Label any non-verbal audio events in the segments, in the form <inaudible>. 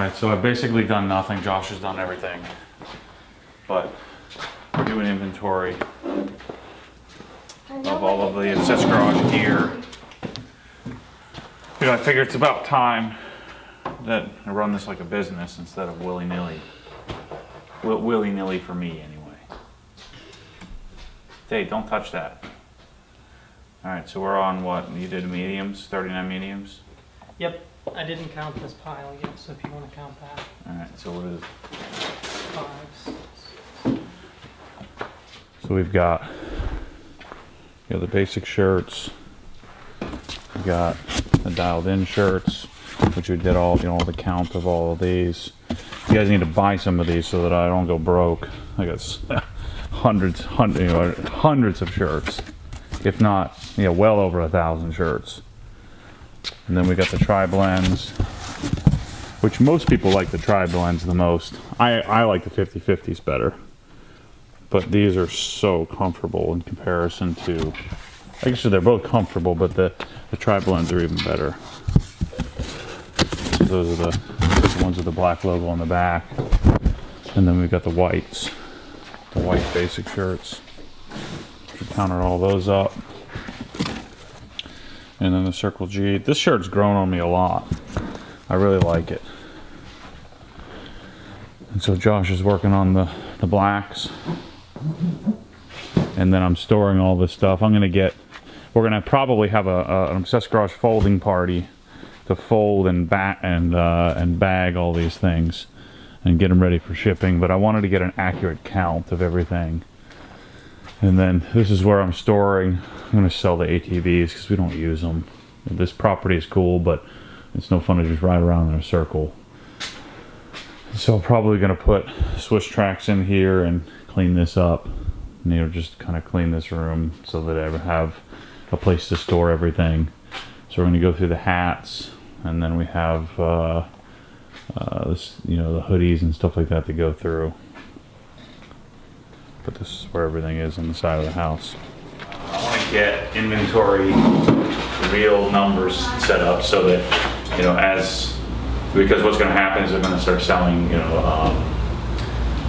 right, so I've basically done nothing. Josh has done everything. But we're doing inventory of all of the Obsessed Garage gear. You know, I figure it's about time that I run this like a business instead of willy-nilly. Willy-nilly for me, anyway. Hey, don't touch that. All right, so we're on what? You did mediums, 39 mediums? Yep, I didn't count this pile yet, so if you want to count that, All right, so what is five, six. So we've got, you know, the basic shirts. We've got the dialed in shirts, which we did all, you know, the count of all of these. You guys need to buy some of these so that I don't go broke. I got s- <laughs> hundreds, hundred, you know, hundreds of shirts, if not, you know, well over a thousand shirts. And then we got the tri blends, which most people like the tri blends the most. I, I like the 50-50s better but these are so comfortable in comparison to actually they're both comfortable but the the tri blends are even better. So those are the, the ones with the black logo on the back. And then we've got the whites the white basic shirts. We counted all those up and then the circle g this shirt's grown on me a lot i really like it and so josh is working on the the blacks and then I'm storing all this stuff. I'm gonna get, we're gonna probably have a, a an garage folding party to fold and bat and uh, and bag all these things and get them ready for shipping. But I wanted to get an accurate count of everything. And then this is where I'm storing. I'm gonna sell the ATVs because we don't use them. This property is cool, but it's no fun to just ride around in a circle. So I'm probably gonna put Swisstrax in here and clean this up. And, you know, just kind of clean this room so that I have a place to store everything. So we're gonna go through the hats, and then we have uh, uh, this, you know, the hoodies and stuff like that to go through. But this is where everything is on the side of the house. I want to get inventory, real numbers set up so that, you know, as, because what's gonna happen is they're gonna start selling, you know, um,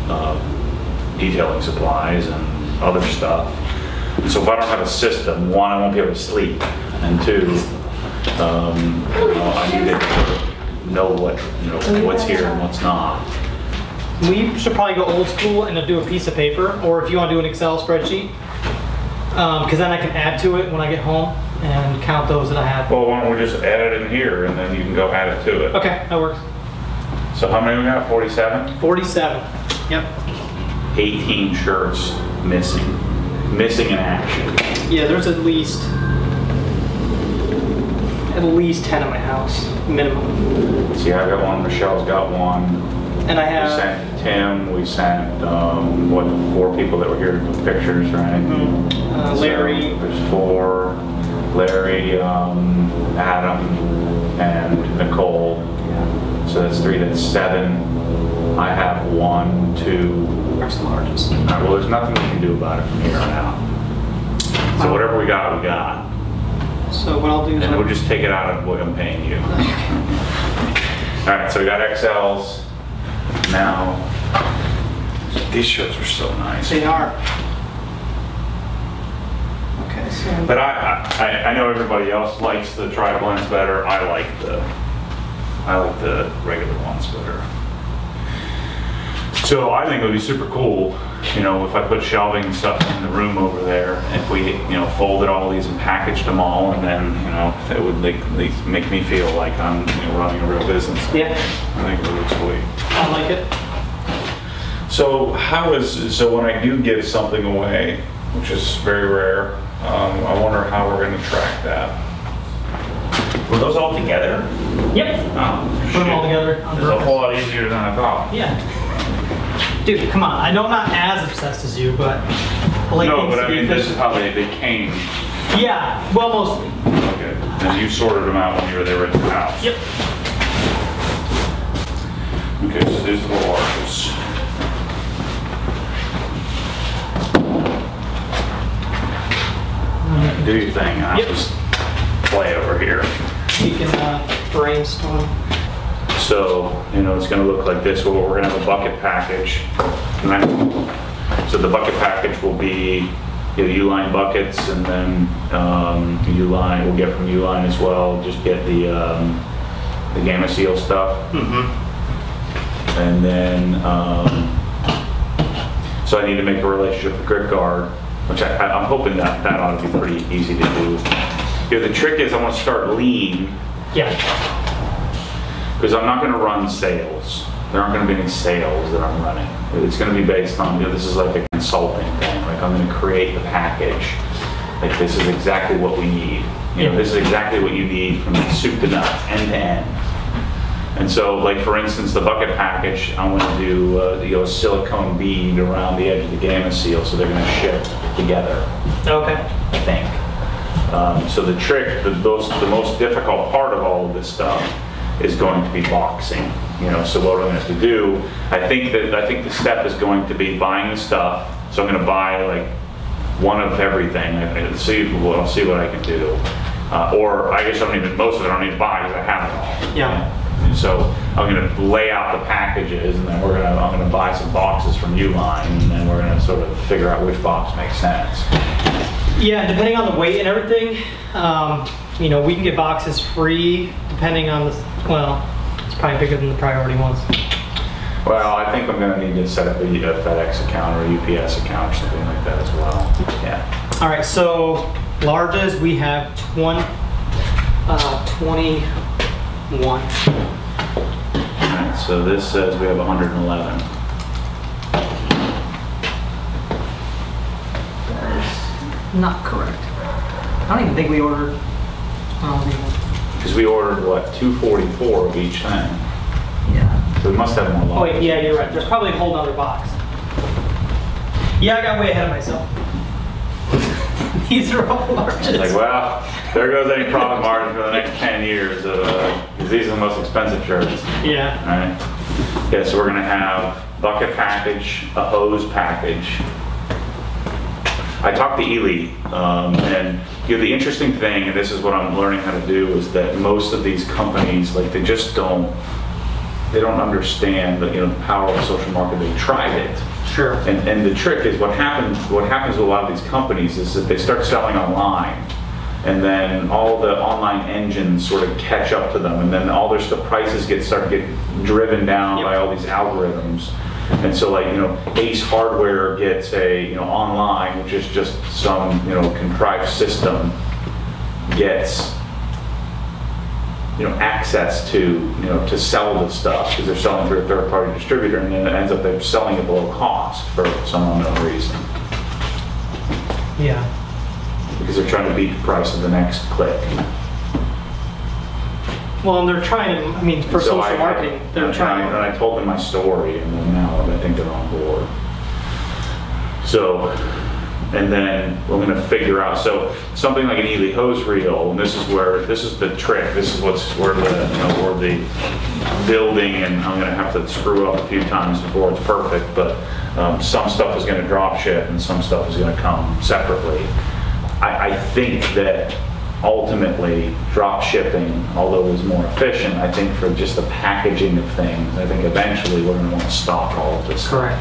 uh, detailing supplies and other stuff. So if I don't have a system, one, I won't be able to sleep, and two, um, you know, I need to know what, you know, what's here and what's not. We should probably go old school and do a piece of paper, or if you want to do an Excel spreadsheet, Um, because then I can add to it when I get home and count those that I have. Well, why don't we just add it in here and then you can go add it to it. Okay, that works. So how many we got? 47? 47. Yep. 18 shirts missing. Missing in action. Yeah, there's at least at least 10 in my house, minimum. See, I got one, Michelle's got one. And I have Tim, we sent, um, what, four people that were here to do pictures, right? uh, Larry. So There's four, Larry, um, Adam, and Nicole. So that's three, that's seven. I have one, two, Where's the largest? all right, well, there's nothing we can do about it from here on out. So whatever we got, we got. So what I'll do is And we'll just take it out of what I'm paying you. All right, so we got XLs. Now, these shirts are so nice. they are. Okay, so But I, I, I know everybody else likes the tri blends better. I like the, I like the regular ones better. So I think it would be super cool, you know, if I put shelving and stuff in the room over there, if we, you know, folded all these and packaged them all, and then, you know, it would make, make me feel like I'm, you know, running a real business. yeah, I think it would look sweet. I like it. So how is, so when I do give something away, which is very rare, um, I wonder how we're gonna track that. Were those all together? Yep. Oh, Put them all together It's a whole lot easier than I thought. Yeah. Dude, come on. I know I'm not as obsessed as you, but I like No, but I mean, this is how they, they came. Yeah, well, mostly. Okay. And you sorted them out when you were there at the house? Yep. Okay, so these are the largest. Do your thing, I'll Yep. just play over here. We can uh, brainstorm. So you know, it's gonna look like this, Well, we're gonna have a bucket package. So the bucket package will be, you know, Uline buckets and then, um, Uline, we'll get from Uline as well, just get the, um, the Gamma Seal stuff. And then, um, so I need to make a relationship with Grit Guard, which I, I'm hoping that, that ought to be pretty easy to do. You know, the trick is I want to start lean, Yeah. because I'm not gonna run sales. There aren't gonna be any sales that I'm running. It's gonna be based on, you know, this is like a consulting thing, like I'm gonna create the package. Like this is exactly what we need. You know, this is exactly what you need from soup to nuts, end to end. And so, like for instance, the bucket package, I'm gonna do, uh, you know, a silicone bead around the edge of the Gamma Seal, so they're gonna ship together. Okay. I think. Um, so the trick, the most, the most difficult part of all of this stuff is going to be boxing. You know, so what we're going to have to do, I think that I think the step is going to be buying the stuff. So I'm going to buy like one of everything. I, I see, well, I'll see what I can do. Uh, or I guess I don't even most of it I don't need to buy because I have it all. Yeah. So I'm going to lay out the packages, and then we're going to I'm going to buy some boxes from Uline, and then we're going to sort of figure out which box makes sense. Yeah, depending on the weight and everything, um, you know, we can get boxes free depending on the, well, it's probably bigger than the priority ones. Well, I think I'm gonna need to set up a a FedEx account or a UPS account or something like that as well. Yeah. All right, so larges, we have 20, uh, 21. Alright, so this says we have 111. That is Not correct. I don't even think we ordered, I don't even, Because we ordered, what, 244 of each thing. yeah. So we must have more Oh, wait, yeah, you're right. There's probably a whole nother box. Yeah, I got way ahead of myself. These are all larges. It's like, well, there goes any profit margin for the next 10 years, because these are the most expensive shirts. Yeah. Alright. Yeah, so we're gonna have bucket package, a hose package. I talked to Eley, um, and you know, the interesting thing, and this is what I'm learning how to do, is that most of these companies, like, they just don't, they don't understand the, you know, the power of social marketing. They tried it. Sure. And, and the trick is what happens, what happens with a lot of these companies is that they start selling online. And then all the online engines sort of catch up to them. And then all their stuff, prices get, start to get driven down by all these algorithms. And so like, you know, Ace Hardware gets a, you know, online, which is just some, you know, contrived system, gets you know, access to, you know, to sell the stuff because they're selling through a third-party distributor and then it ends up they're selling it below cost for some unknown reason Yeah. because they're trying to beat the price of the next click. Well, and they're trying to, I mean, for So social I- marketing, they're I- trying. And I told them my story and then now I think they're on board. So, and then we're gonna figure out, so something like an Eley hose reel, and this is where, this is the trick, this is what's, where the, you know, where the building, and I'm gonna have to screw up a few times before it's perfect, but um, some stuff is gonna drop ship and some stuff is gonna come separately. I, I think that ultimately drop shipping, although is more efficient, I think for just the packaging of things, I think eventually we're gonna wanna stock all of this. Correct.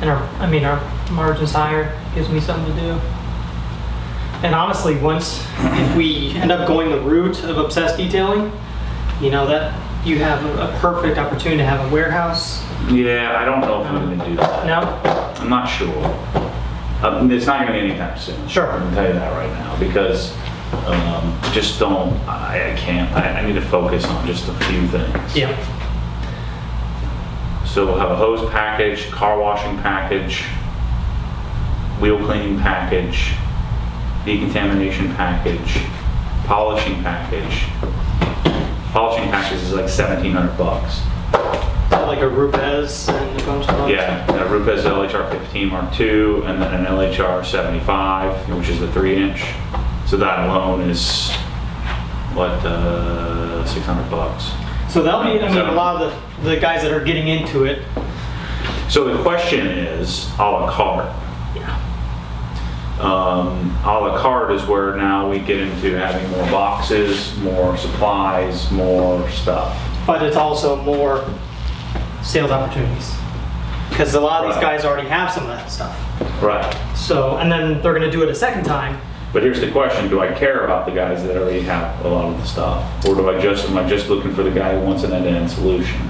And our, I mean, our margin's higher, gives me something to do. And honestly, once, if we end up going the route of obsessed detailing, you know, that, you have a perfect opportunity to have a warehouse. Yeah, I don't know if I'm gonna do that. No? I'm not sure. Um, It's not gonna be anytime soon. Sure. I can tell you that right now, because um, just don't, I I can't, I I need to focus on just a few things. Yeah. So we'll have a hose package, car washing package, wheel cleaning package, decontamination package, polishing package. Polishing package is like seventeen hundred bucks. Like a Rupes and a bunch of others. Yeah, a Rupes LHR 15 Mark II, and then an LHR 75, which is the three inch. So that alone is, what, uh, 600 bucks. So that'll be, I mean, a lot of the, the guys that are getting into it. So the question is, à la carte. Um, a la carte is where now we get into having more boxes, more supplies, more stuff. but it's also more sales opportunities. Because a lot of these guys already have some of that stuff. Right. So, and then they're gonna do it a second time. But here's the question, do I care about the guys that already have a lot of the stuff? Or do I just, am I just looking for the guy who wants an end-to-end solution?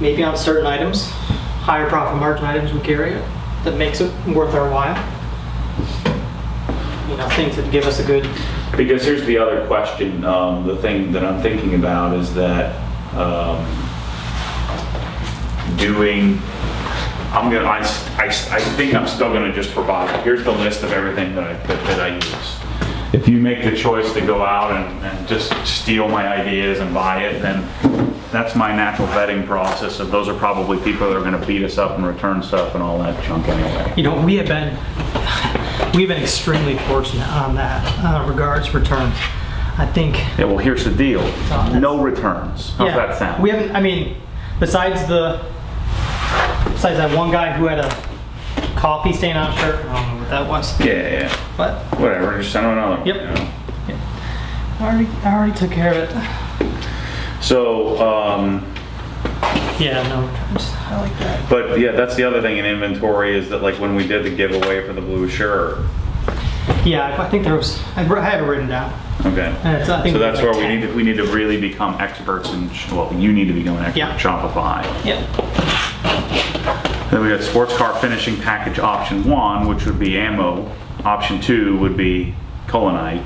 Maybe on certain items, higher profit margin items we carry it, that makes it worth our while. You know, things that give us a good, Because here's the other question, um, the thing that I'm thinking about is that, um, doing, I'm gonna, I I think I'm still gonna just provide, here's the list of everything that I, that that I use. If you make the choice to go out and, and just steal my ideas and buy it, then that's my natural vetting process, and those are probably people that are gonna beat us up and return stuff and all that junk anyway. you know, we have been, we've been extremely fortunate on that uh, regards returns. I think Yeah, well, here's the deal, no returns, how's Yeah, that sound? We haven't, I mean, besides the, besides that one guy who had a coffee stain on his shirt, I don't know what that was, Yeah, yeah. but Whatever, just send them another. Yep. you know. I already, I already took care of it. So, um, Yeah, no. I like that. but yeah, that's the other thing in inventory is that like when we did the giveaway for the blue shirt. Yeah, I think there was, I wr- I have it written down. Okay. And it's, I think So that's like where we 10. need to, we need to really become experts in, sh- well, you need to become an expert Yeah. in Shopify. Yeah, Then we got sports car finishing package option one, which would be ammo. Option two would be Collinite.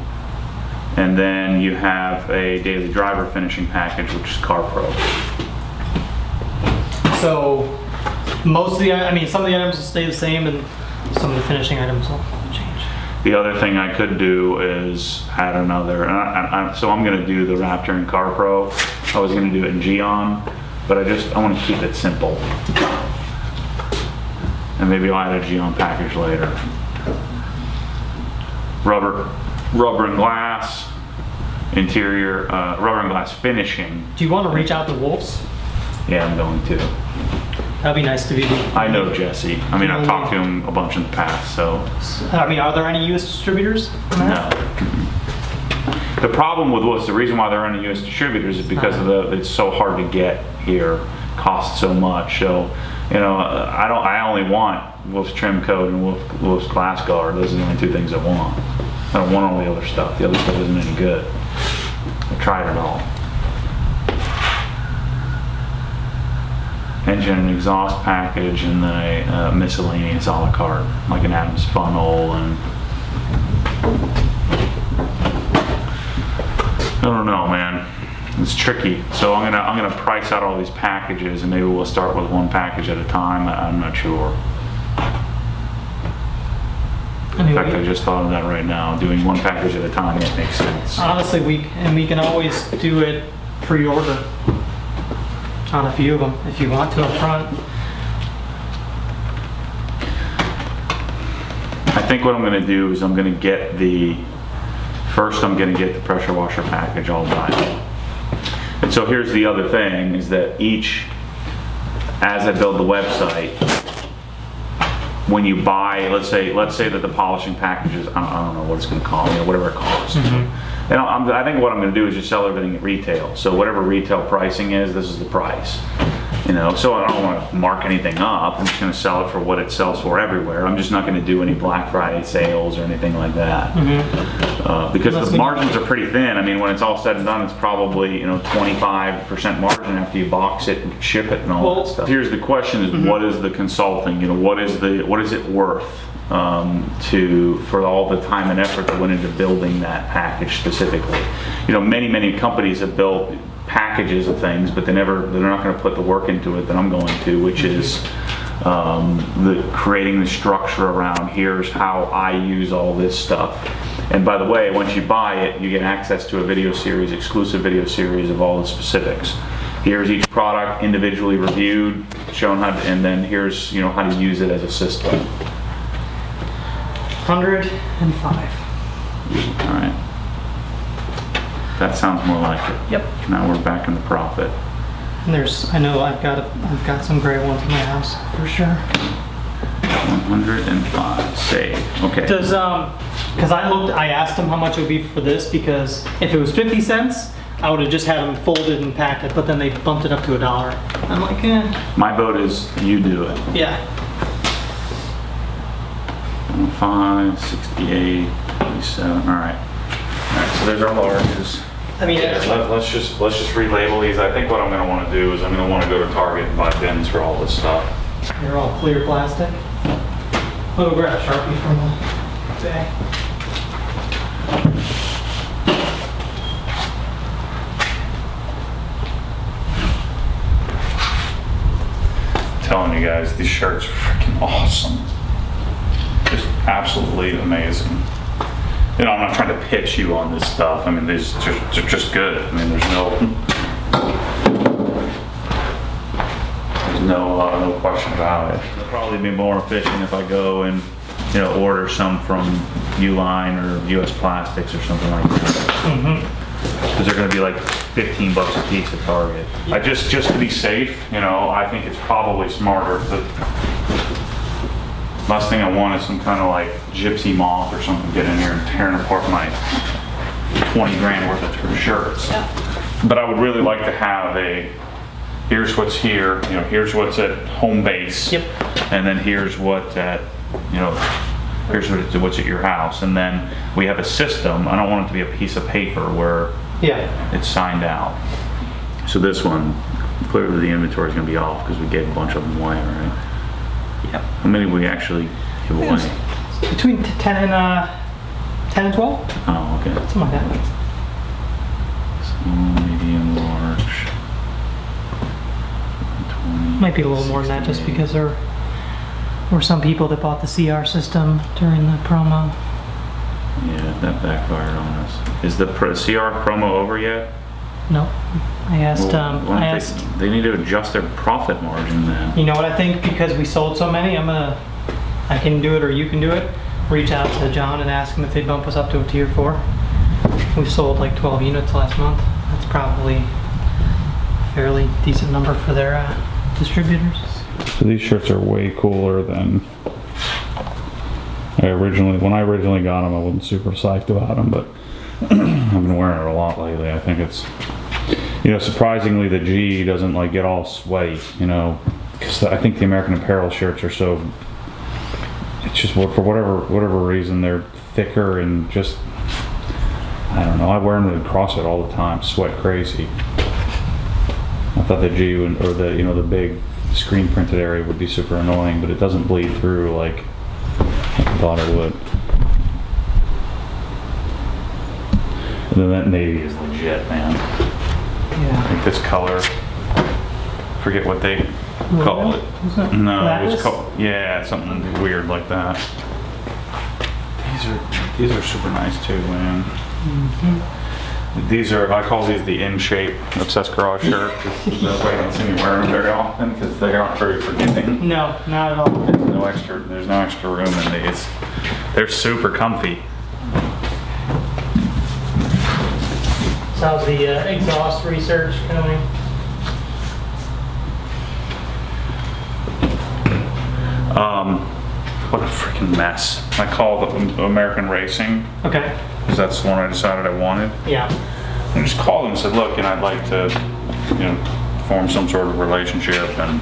And then you have a daily driver finishing package, which is Car Pro. so most of the, I mean, some of the items will stay the same and some of the finishing items will change. The other thing I could do is add another, and I, I, so I'm gonna do the Raptor and Car Pro. I was gonna do it in Gyeon, but I just, I wanna keep it simple. And maybe I'll add a Gyeon package later. Rubber, rubber and glass, interior, uh, rubber and glass finishing. Do you want to reach out to Wolves? Yeah, I'm going to. That'd be nice to be. I know Jesse. I mean, I've talked to him a bunch in the past, so. I mean, are there any U.S. distributors? No. The problem with Wolves, the reason why they're on US distributors is because of the, it's so hard to get here, costs so much. So, you know, uh, I don't, I only want Wolf's trim coat and Wolf, Wolf's glass guard. Those are the only two things I want. I don't want all the other stuff. The other stuff isn't any good. I tried it all. Engine and exhaust package and then a uh, miscellaneous a la carte, like an Adams funnel and I don't know, man. It's tricky. So I'm gonna I'm gonna price out all these packages, and maybe we'll start with one package at a time. I'm not sure. In fact, I just thought of that right now. Doing one package at a time it makes sense. honestly, we and we can always do it pre-order on a few of them if you want to up front. I think what I'm gonna do is I'm gonna get the first. I'm gonna get the pressure washer package all done. And so here's the other thing: is that each, as I build the website, when you buy, let's say, let's say that the polishing package is, I don't, I don't know what it's gonna call, you know, whatever it costs. Mm-hmm. And I'm, I think what I'm gonna do is just sell everything at retail. So whatever retail pricing is, this is the price. You know, so I don't wanna mark anything up, I'm just gonna sell it for what it sells for everywhere. I'm just not gonna do any Black Friday sales or anything like that. Uh, because Unless the we- margins are pretty thin. I mean, when it's all said and done, it's probably, you know, 25% margin after you box it and ship it and all Well- that stuff. Here's the question is what is the consulting, you know, what is the, what is it worth? Um, to, for all the time and effort that went into building that package specifically. You know, many, many companies have built packages of things, but they never, they're not gonna put the work into it that I'm going to, which is, um, the creating the structure around here's how I use all this stuff. And by the way, once you buy it, you get access to a video series, exclusive video series of all the specifics. Here's each product individually reviewed, shown how, to- and then here's, you know, how to use it as a system. Hundred and five. All right. That sounds more like it. Yep. Now we're back in the profit. And there's, I know I've got, a, I've got some gray ones in my house for sure. 105, save, okay. Does um, because I looked, I asked him how much it would be for this because if it was fifty cents, I would have just had them folded and packed it, but then they bumped it up to a dollar. I'm like, eh, My vote is you do it. yeah. Five, sixty-eight, forty-seven, all right. Right, so there's our larges. I mean, Yeah, let, us just, let's just relabel these. I think what I'm gonna wanna do is I'm gonna wanna go to Target and buy bins for all this stuff. they're all clear plastic. I'll go grab a Sharpie from the bag. telling you guys, these shirts are freaking awesome. Just absolutely amazing. You know, I'm not trying to pitch you on this stuff. I mean, these just, they're just good. I mean, there's no, there's no, uh, no question about it. It'll probably be more efficient if I go and, you know, order some from Uline or US Plastics or something like that because they're going to be like 15 bucks a piece at Target. I just just to be safe, you know, I think it's probably smarter. The last thing I want is some kind of like gypsy moth or something get in here and tearing apart my 20 grand worth of shirts. But I would really like to have a here's what's here, you know, here's what's at home base. Yep. And then here's what at, you know, here's what it's- what's at your house. And then we have a system. I don't want it to be a piece of paper where Yeah. it's signed out. So this one, clearly the inventory is gonna be off because we gave a bunch of them away, right? Yep. How many we actually give away? Between t- 10 and uh, 10 and 12, Oh, okay. something like that. Small, medium, large. 20, Might be a little more than that, just because there were some people that bought the CR system during the promo. Yeah, that backfired on us. Is the pro- CR promo over yet? No, I asked. Well, Um, I they- asked. They need to adjust their profit margin then. You know what I think? Because we sold so many, I'm gonna. I can do it, or you can do it. Reach out to John and ask him if they'd bump us up to a tier four. We've sold like 12 units last month. That's probably a fairly decent number for their uh, distributors. So these shirts are way cooler than I originally, when I originally got them, I wasn't super psyched about them, but <clears throat> I've been wearing it a lot lately. I think it's, you know, surprisingly the G doesn't like get all sweaty, you know, because I think the American Apparel shirts are so, it's just for whatever, whatever reason, they're thicker and just, I don't know, I wear them to CrossFit all the time, sweat crazy. I thought the G would, or the, you know, the big screen printed area would be super annoying, but it doesn't bleed through like I thought it would. And then that navy is legit, man. Yeah. Like this color, forget what they call it. It No, it was called, yeah, something weird like that. These are, these are super nice too, man. Mm-hmm. These are, I call these the in shape obsessed garage shirt. <laughs> That way I don't see me wearing them very often because they aren't very forgiving. No, not at all. There's no extra, there's no extra room in these. They're super comfy. How's the uh, exhaust research going? Um, what a freaking mess. I called up American Racing Okay. because that's the one I decided I wanted. Yeah. I just called them and said, look, and I'd like to, you know, form some sort of relationship and,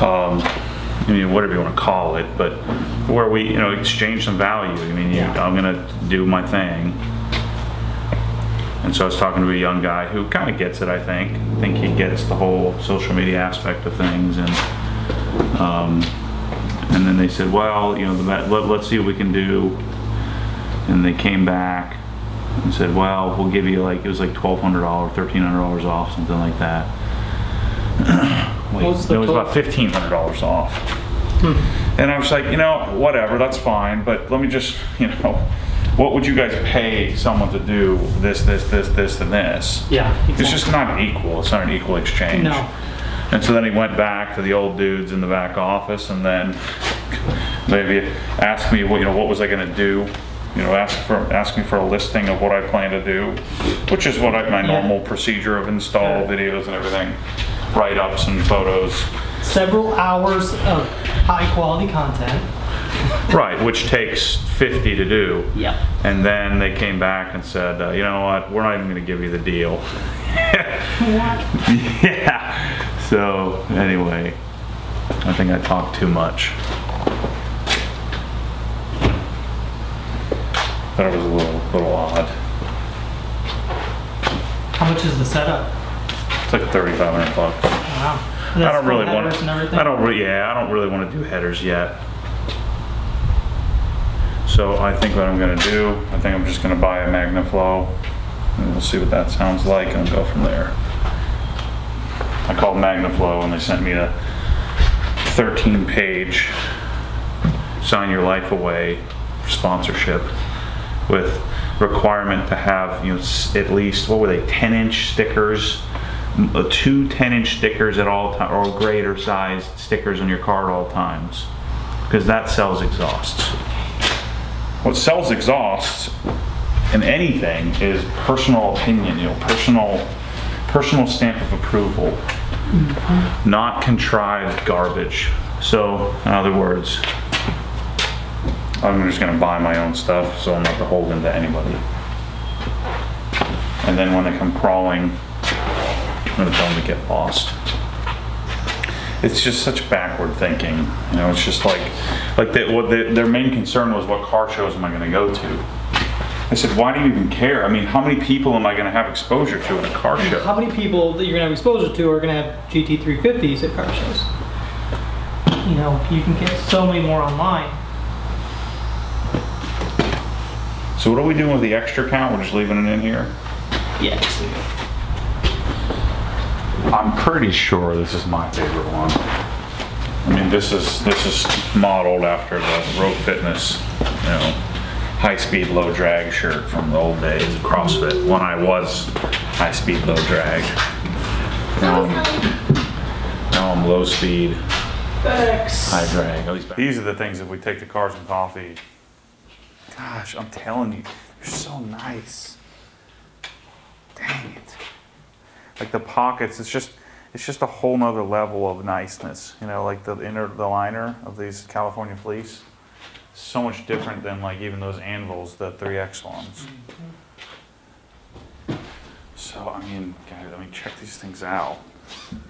um, I mean, whatever you want to call it, but where we, you know, exchange some value. I mean, you, Yeah. I'm gonna do my thing. And so I was talking to a young guy who kind of gets it, I think. I think he gets the whole social media aspect of things and, um, and then they said, well, you know, the, let, let's see what we can do. And they came back and said, well, we'll give you like, it was like $1,200, $1,300 off, something like that. <clears throat> Wait, it was about $1,500 off. And I was like, you know, whatever, that's fine, but let me just, <laughs> you know, what would you guys pay someone to do this, this, this, this, and this? Yeah. It's just not equal, it's not an equal exchange. No. And so then he went back to the old dudes in the back office and then maybe asked me, what you know, what was I gonna do? You know, ask for, ask me for a listing of what I plan to do, which is what I, my Yeah. normal procedure of install videos and everything, write-ups and photos. Several hours of high quality content. Right, which takes 50 to do. Yep. And then they came back and said, uh, you know what, we're not even going to give you the deal. <laughs> yeah. So, anyway, I think I talked too much. Thought it was a little, little odd. How much is the setup? It's like 3,500 bucks. Wow. I don't really want. Everything? I don't. Re- yeah, I don't really want to do headers yet. So I think what I'm gonna do, I think I'm just gonna buy a MagnaFlow, and we'll see what that sounds like, and go from there. I called MagnaFlow, and they sent me a 13-page "Sign Your Life Away" sponsorship with requirement to have you know at least what were they 10-inch stickers uh, two 10-inch stickers at all time or greater sized stickers on your car at all times because that sells exhausts what sells exhausts in anything is personal opinion you know personal personal stamp of approval mm-hmm. not contrived garbage so in other words I'm just gonna buy my own stuff, so I'm not beholden to anybody. And then when they come crawling, I'm gonna tell them to get lost. It's just such backward thinking, you know, it's just like, like they, what they, their main concern was what car shows am I gonna go to? I said, why do you even care? I mean, how many people am I gonna have exposure to in a car show? How many people that you're gonna have exposure to are gonna have GT350s at car shows? You know, you can get so many more online. So what are we doing with the extra count? We're just leaving it in here? Yeah. I'm pretty sure this is my favorite one. I mean, this is this is modeled after the Rogue Fitness, you know, high speed low drag shirt from the old days of CrossFit when I was high speed low drag. Now I'm, now I'm low speed Thanks. high drag. These are the things if we take the cars and coffee. Gosh, I'm telling you, you're so nice. Dang it. Like the pockets, it's just it's just a whole nother level of niceness. You know, like the inner the liner of these California fleece. So much different than like even those anvils, the 3X ones. So I mean, guys, I mean, check these things out.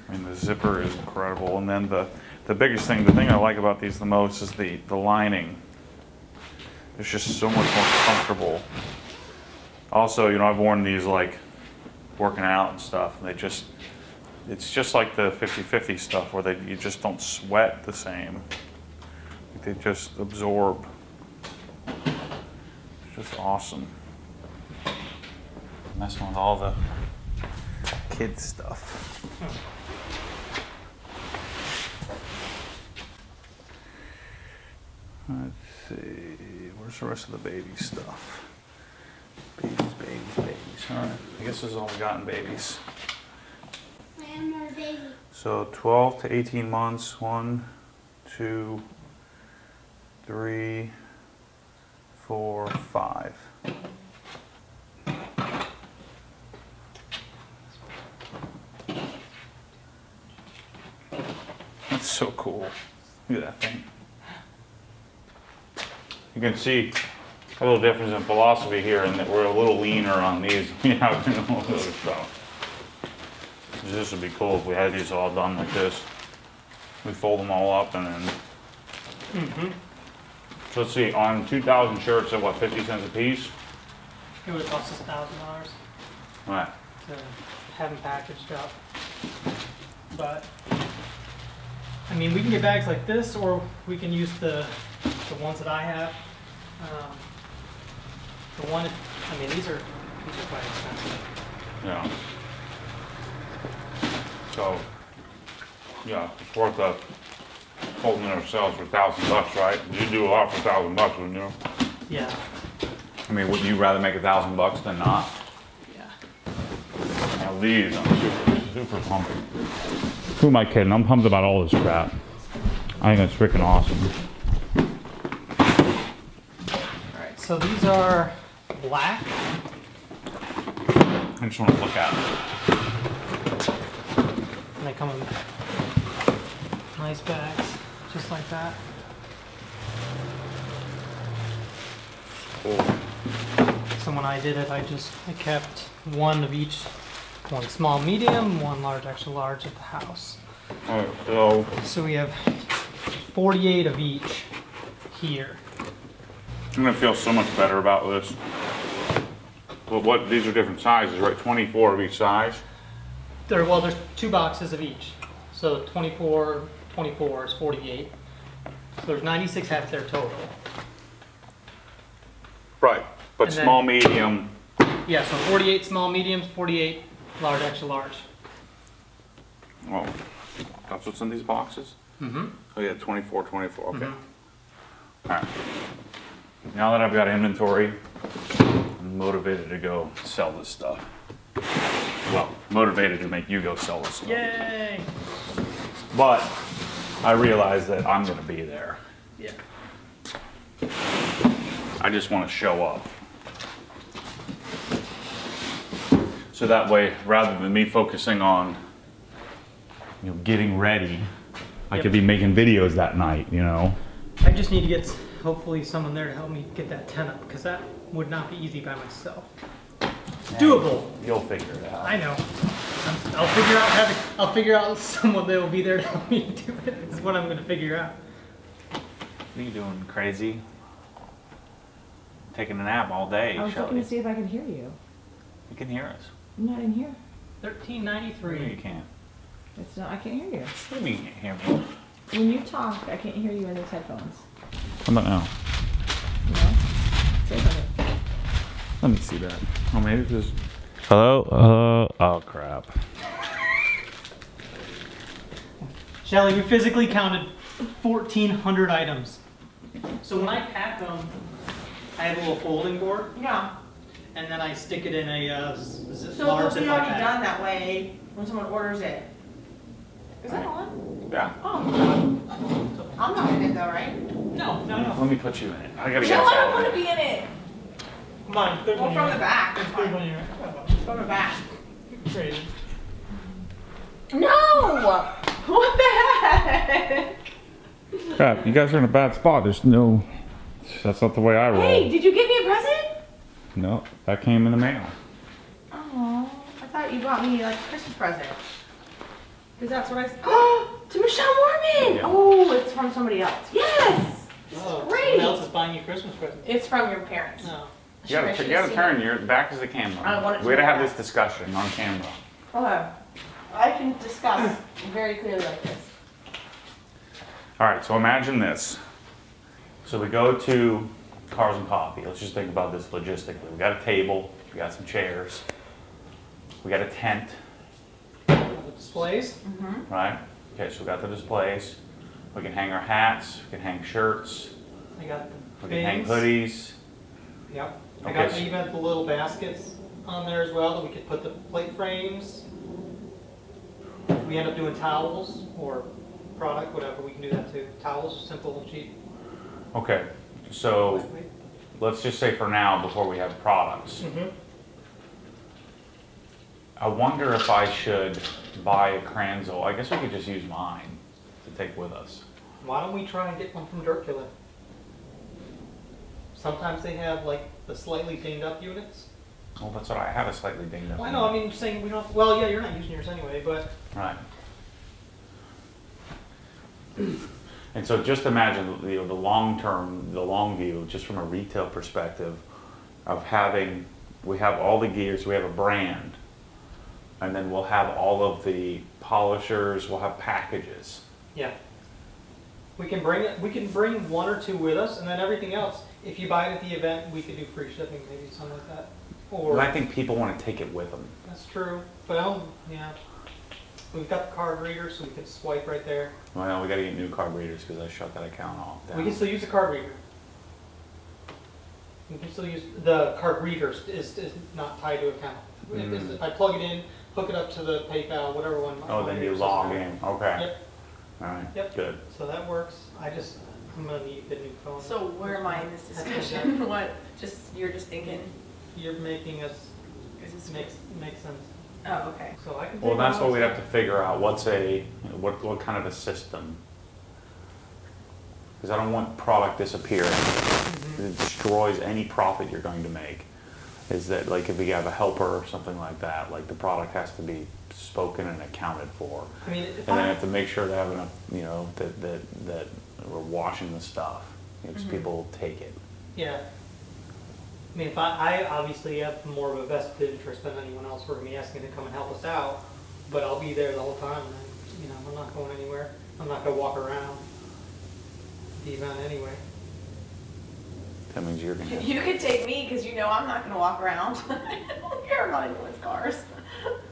I mean, the zipper is incredible, and then the the biggest thing, the thing I like about these the most is the the lining. It's just so much more comfortable. Also, you know, I've worn these like working out and stuff, and they just it's just like the 50-50 stuff where they you just don't sweat the same. They just absorb. It's just awesome. Messing with all the kid stuff. Let's see, where's the rest of the baby stuff? Babies, babies, babies. All right, I guess this is all we got in babies. I am our baby. So 12 to 18 months. One, two, three, four, five. That's so cool. Look at that thing. You can see a little difference in philosophy here, and that we're a little leaner on these. We have been on other stuff. This would be cool if we had these all done like this. We fold them all up and then. So let's see, on two thousand shirts at what, fifty cents a piece? It would cost us thousand dollars Right. to have them packaged up. But, I mean, we can get bags like this, or we can use the, the ones that I have. Um, The one, I mean, these are, these are quite expensive. Yeah. So, yeah, it's worth us holding it ourselves for a thousand bucks, right? You'd do a lot for a thousand bucks, wouldn't you? Yeah, I mean, wouldn't you rather make a thousand bucks than not? yeah. Now these, I'm super, super pumped. Who am I kidding? I'm pumped about all this crap. I think it's freaking awesome. Alright, so these are black. I just want to look at it. And they come in nice bags, just like that. So when I did it, I just I kept one of each, one small, medium, one large, extra large at the house. Alright, so So we have 48 of each here. I'm gonna feel so much better about this. Well, what, these are different sizes, right? 24 of each size? There, well, there's two boxes of each. So 24, 24 is 48. So there's 96 hats there total. Right. But And then- small, medium, Yeah, so 48 small, mediums, 48 large, extra large. oh, that's what's in these boxes? Mm-hmm. Oh yeah, 24, 24, okay. Mhm. Alright. Now that I've got inventory, I'm motivated to go sell this stuff. Well, motivated to make you go sell this stuff. Yay! But I realize that I'm gonna be there. Yeah. I just want to show up. So that way, rather than me focusing on, you know, getting ready, I Yep. could be making videos that night, you know? I just need to get hopefully someone there to help me get that tent up because that would not be easy by myself. Doable. You'll figure it out. I know. I'm- I'll figure out how to. I'll figure out <laughs> someone that will be there to help me <laughs> do it. it. Is what I'm going to figure out. What are you doing, crazy? Taking a nap all day, I was looking to see if I could hear you. You can hear us. I'm not in here. 1393. No, you can't. It's not. I can't hear you. What do you mean you can't hear me? When you talk, I can't hear you in those headphones. How about now? You know? Say something. Let me see that. Oh, maybe this. Hello? Uh, oh, crap. Shelly, we physically counted fourteen hundred items. So when I pack them, I have a little folding board, Yeah. and then I stick it in a uh, s- zip So large it'll be already done that way when someone orders it. Is that on? Yeah. Oh. I'm not in it though, right? No, no, no. Let me put you in it. I gotta get No, I don't want to be in it. Come on, third Well, one. from you're the back. It's Third fine. one you're. From the back. Crazy. No! What the heck? Crap, you guys are in a bad spot. There's no. That's not the way I roll. Hey, did you give me a present? No, that came in the mail. Oh, I thought you bought me like a Christmas present. Because that's what I. s- Oh, <gasps> to Michelle Moreman. Yeah. Oh, it's from somebody else. Yes. Oh, Great. someone else is buying you Christmas presents. It's from your parents. No. You gotta, you should've gotta turn it. your back is the camera. I want it to we gotta have back. this discussion on camera. Okay. I can discuss very clearly like this. All right, so imagine this. So we go to Cars and Coffee. Let's just think about this logistically. We got a table, we got some chairs, we got a tent, The displays. right? Okay, so we got the displays. We can hang our hats, we can hang shirts, I got the we can hang hoodies. Yep. I Okay, got so- even the little baskets on there as well that we could put the plate frames. If we end up doing towels or product, whatever, we can do that too. Towels, simple and cheap. Okay, so let's just say for now, before we have products, Mhm. I wonder if I should buy a Kranzle. I guess we could just use mine to take with us. Why don't we try and get one from Dirkula? Sometimes they have like the slightly dinged up units. Well, that's what I have a slightly dinged up. Well, I know, I mean, saying we don't, well, yeah, you're not using yours anyway, but Right. And so just imagine, you know, the long term, the long view, just from a retail perspective of having, we have all the gears, we have a brand. And then we'll have all of the polishers, we'll have packages. yeah. We can bring it, we can bring one or two with us and then everything else, if you buy it at the event, we could do free shipping, maybe something like that. Or. But I think people want to take it with them. That's true, but don't, yeah. We've got the card reader, so we can swipe right there. Well, we got to get new card readers because I shut that account off. We can still use the card reader. We can still use, the card reader is, is not tied to account. If it's- Mm. If I plug it in, hook it up to the PayPal, whatever one. Oh, then you log in. Okay. Yep, All right. Yep. Good. so that works. I just, I'm gonna need the new phone. So where am I in this discussion? <laughs> What? Just you're just thinking? You're making us, Is this makes, makes sense. Oh, okay. So I can. Well, that's what we this- have to figure out. What's a, what, what kind of a system? Because I don't want product disappearing, Mhm. destroy destroys any profit you're going to make. Is that like if you have a helper or something like that, like the product has to be spoken and accounted for. I mean, And then I, have to make sure they have enough, you know, that, that, that we're washing the stuff, because Mm-hmm. people take it. yeah. I mean, if I, I obviously have more of a vested interest than anyone else. We're gonna be asking to come and help us out, but I'll be there the whole time. And, you know, I'm not going anywhere. I'm not gonna walk around the event anyway. That means you're gonna. You could take me because you know I'm not gonna walk around. I don't care about anyone's cars.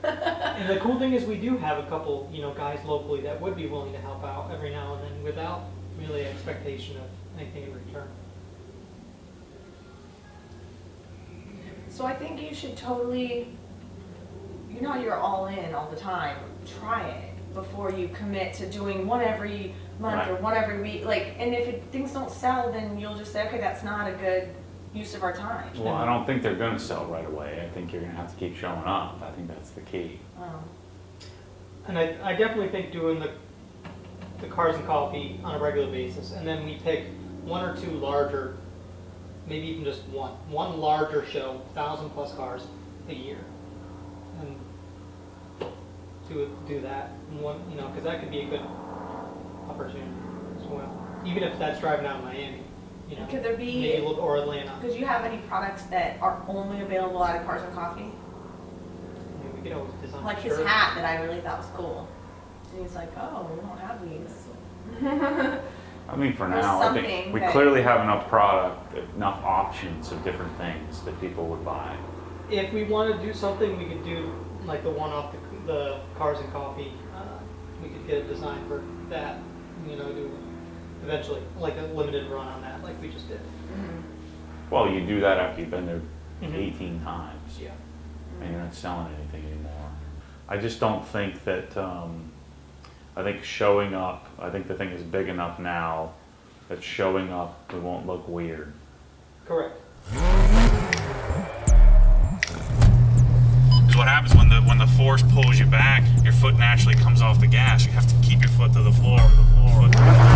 And the cool thing is, we do have a couple, you know, guys locally that would be willing to help out every now and then without really expectation of anything in return. So I think you should totally, you know, you're all in all the time. Try it before you commit to doing one every month or Right. one every week. Like, and if it, things don't sell, then you'll just say, okay, that's not a good use of our time. Well, I don't think they're gonna sell right away. I think you're gonna have to keep showing up. I think that's the key. Um, And I, I definitely think doing the, the cars and coffee on a regular basis, and then we pick one or two larger, maybe even just one, one larger show, thousand plus cars a year. And do, do that, one, you know, because that could be a good opportunity as well. Even if that's driving out of Miami, you know. Could there be- Maybe, a or Atlanta. Could you have any products that are only available out of Cars and Coffee? I mean, we could always design. Like his shirt. hat that I really thought was cool. And he's like, oh, we don't have these. I mean, for There's now, I think we clearly have enough product, enough options of different things that people would buy. If we want to do something, we could do like the one off the, the cars and coffee. Uh, we could get a design for that, you know, do eventually like a limited run on that, like we just did. Well, you do that after you've been there Mhm. 18 times. Yeah. and you're not selling anything anymore. I just don't think that, um, I think showing up, I think the thing is big enough now that showing up, we won't look weird. Correct. Because what happens when the when the force pulls you back, your foot naturally comes off the gas. You have to keep your foot to the floor. The floor.